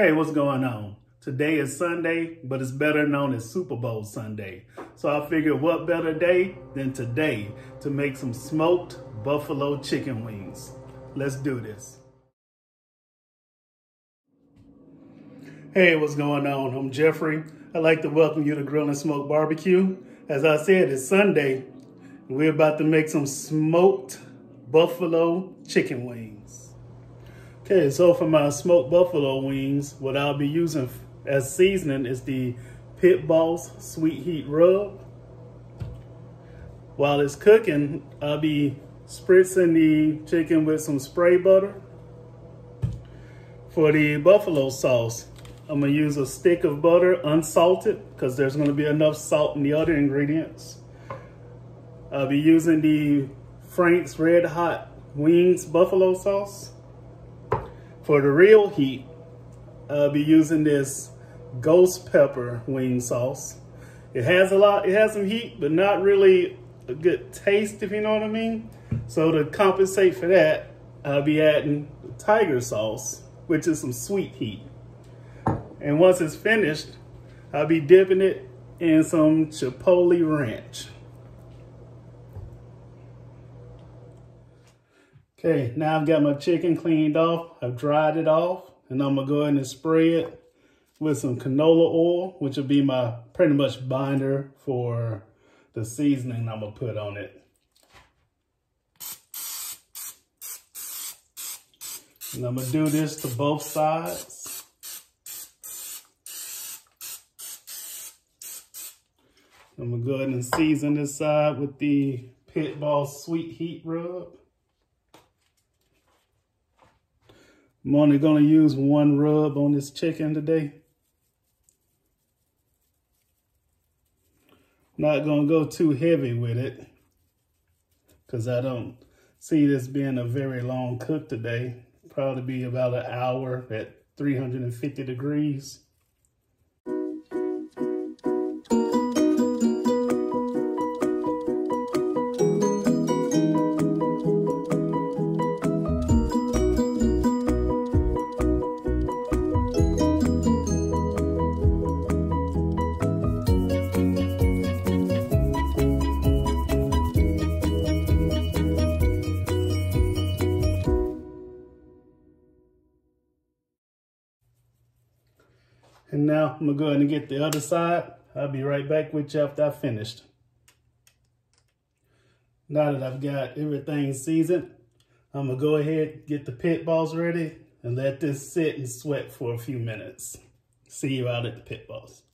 Hey, what's going on? Today is Sunday, but it's better known as Super Bowl Sunday. So I figured what better day than today to make some smoked buffalo chicken wings. Let's do this. Hey, what's going on? I'm Jeffrey. I'd like to welcome you to Grill and Smoke Barbecue. As I said, it's Sunday. We're about to make some smoked buffalo chicken wings. Okay, so for my smoked buffalo wings, what I'll be using as seasoning is the Pit Boss Sweet Heat Rub. While it's cooking, I'll be spritzing the chicken with some spray butter. For the buffalo sauce, I'm gonna use a stick of butter, unsalted, because there's gonna be enough salt in the other ingredients. I'll be using the Frank's Red Hot Wings buffalo sauce. For the real heat, I'll be using this ghost pepper wing sauce. It has a lot, it has some heat, but not really a good taste, if you know what I mean. So to compensate for that, I'll be adding tiger sauce, which is some sweet heat. And once it's finished, I'll be dipping it in some Chipotle ranch. Okay, now I've got my chicken cleaned off. I've dried it off and I'm gonna go ahead and spray it with some canola oil, which will be my pretty much binder for the seasoning I'm gonna put on it. And I'm gonna do this to both sides. I'm gonna go ahead and season this side with the Pit Boss Sweet Heat Rub. I'm only gonna use one rub on this chicken today. Not gonna go too heavy with it because I don't see this being a very long cook today. Probably be about an hour at 350 degrees. And now I'm gonna go ahead and get the other side. I'll be right back with you after I finished. Now that I've got everything seasoned, I'm gonna go ahead, get the pit boss ready and let this sit and sweat for a few minutes. See you out at the pit boss.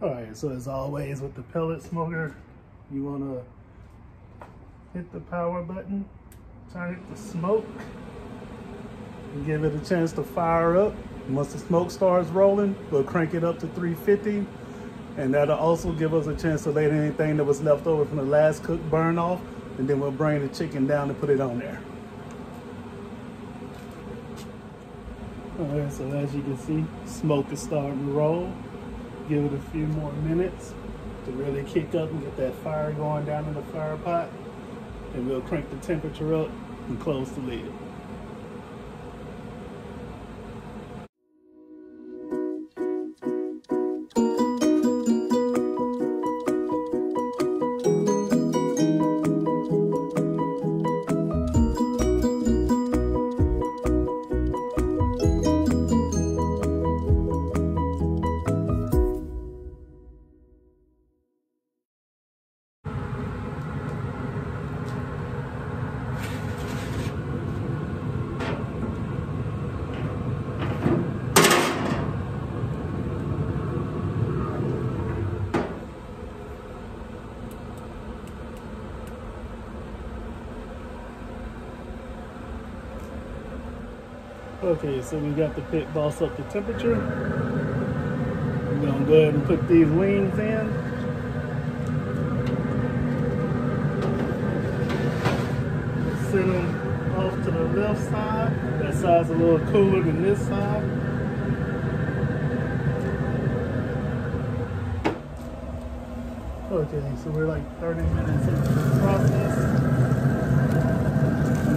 All right, so as always with the pellet smoker, you wanna hit the power button, turn it to smoke, and give it a chance to fire up. Once the smoke starts rolling, we'll crank it up to 350. And that'll also give us a chance to let anything that was left over from the last cook burn off. And then we'll bring the chicken down and put it on there. All right, so as you can see, smoke is starting to roll. Give it a few more minutes to really kick up and get that fire going down in the fire pot. And we'll crank the temperature up and close the lid. Okay, so we got the pit boss up to temperature. We're gonna go ahead and put these wings in. Set them off to the left side. That side's a little cooler than this side. Okay, so we're like 30 minutes into the process.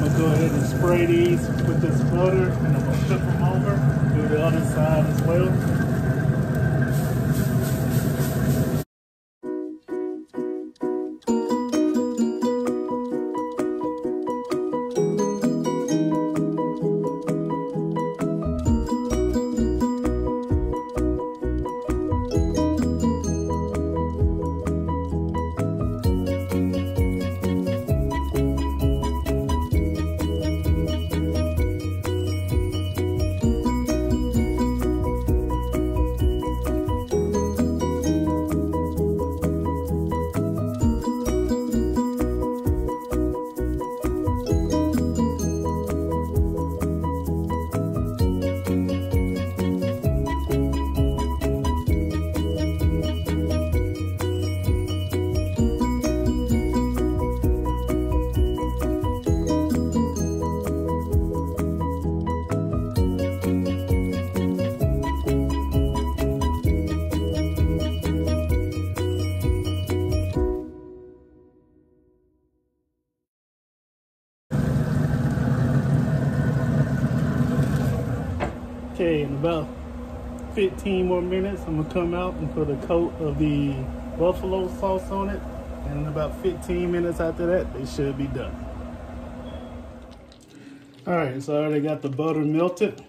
I'm gonna go ahead and spray these with this butter and I'm gonna flip them over, do the other side as well. In about 15 more minutes, I'm gonna come out and put a coat of the buffalo sauce on it. And in about 15 minutes after that, they should be done. All right, so I already got the butter melted.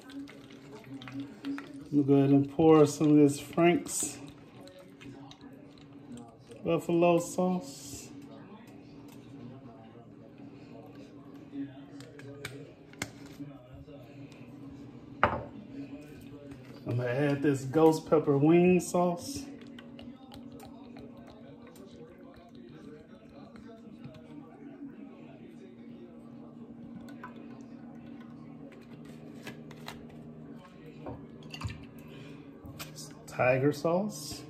I'm gonna go ahead and pour some of this Frank's buffalo sauce. I'm gonna add this ghost pepper wing sauce. Tiger sauce.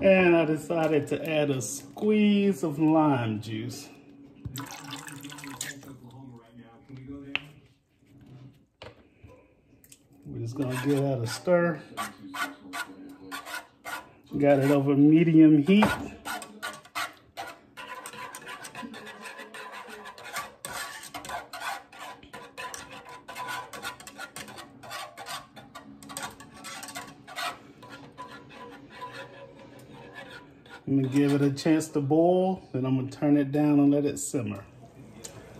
And I decided to add a squeeze of lime juice. We're just gonna give that a stir. Got it over medium heat. I'm gonna give it a chance to boil, then I'm gonna turn it down and let it simmer.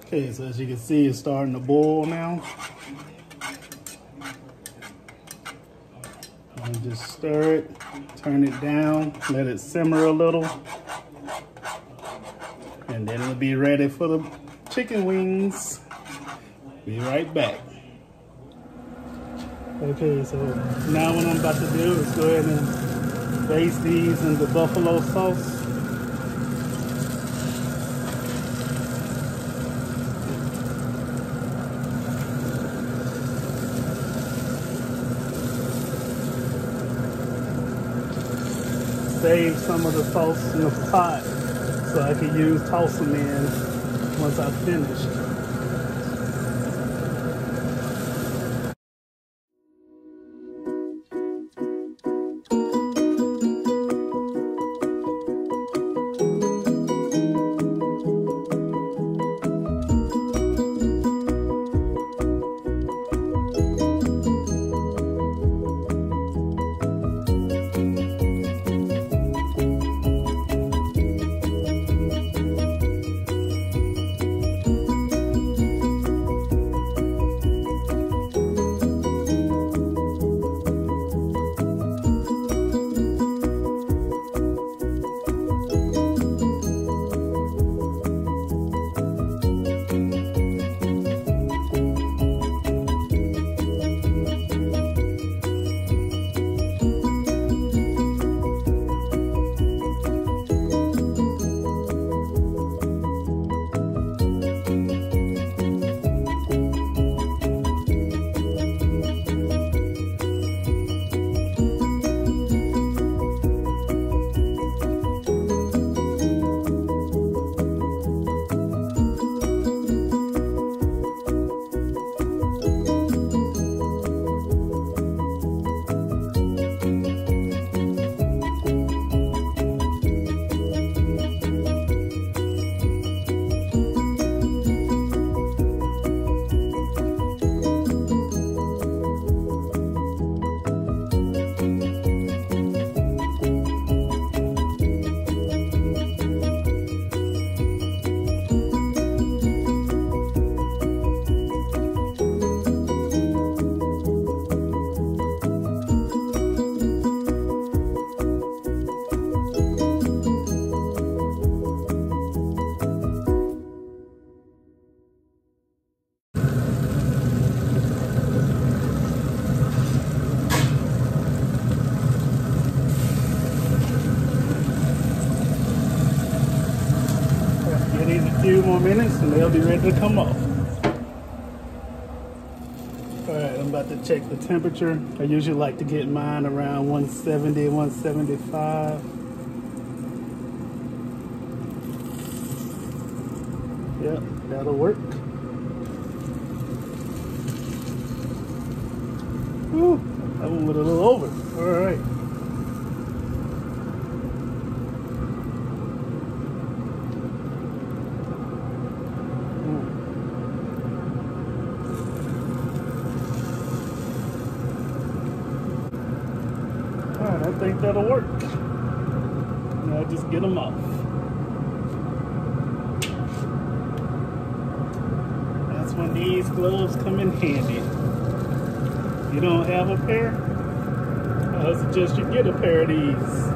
Okay, so as you can see, it's starting to boil now. And just stir it, turn it down, let it simmer a little. And then it'll be ready for the chicken wings. Be right back. Okay, so now what I'm about to do is go ahead and baste these in the buffalo sauce. Save some of the sauce in the pot so I can use toss them in once I finish. They'll be ready to come off. All right, I'm about to check the temperature. I usually like to get mine around 170, 175. Yep, that'll work. Whew, that one went a little over. All right. I think that'll work. Now just get them off. That's when these gloves come in handy. You don't have a pair? I suggest you get a pair of these.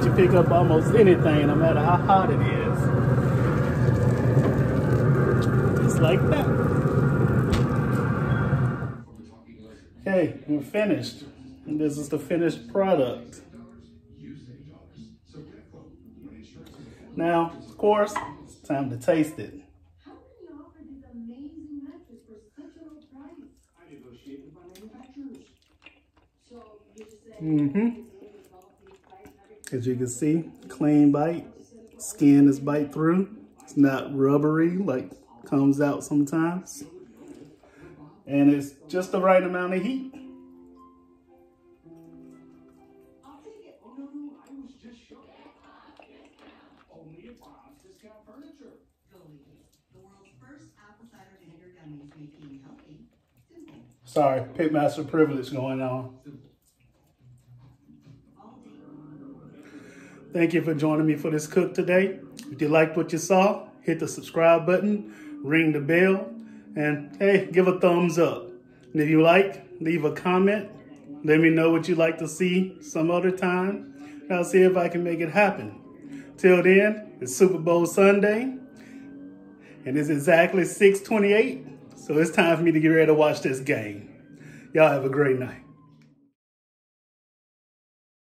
Let you pick up almost anything, no matter how hot it is. Just like that. Okay, we're finished. And this is the finished product. Now, of course, it's time to taste it. Mm-hmm. As you can see, clean bite. Skin is bite through. It's not rubbery like comes out sometimes. And it's just the right amount of heat. Sorry, Pitmaster privilege going on. Thank you for joining me for this cook today. If you liked what you saw, hit the subscribe button, ring the bell, and hey, give a thumbs up. And if you like, leave a comment. Let me know what you'd like to see some other time. I'll see if I can make it happen. Till then, it's Super Bowl Sunday, and it's exactly 628, so it's time for me to get ready to watch this game. Y'all have a great night.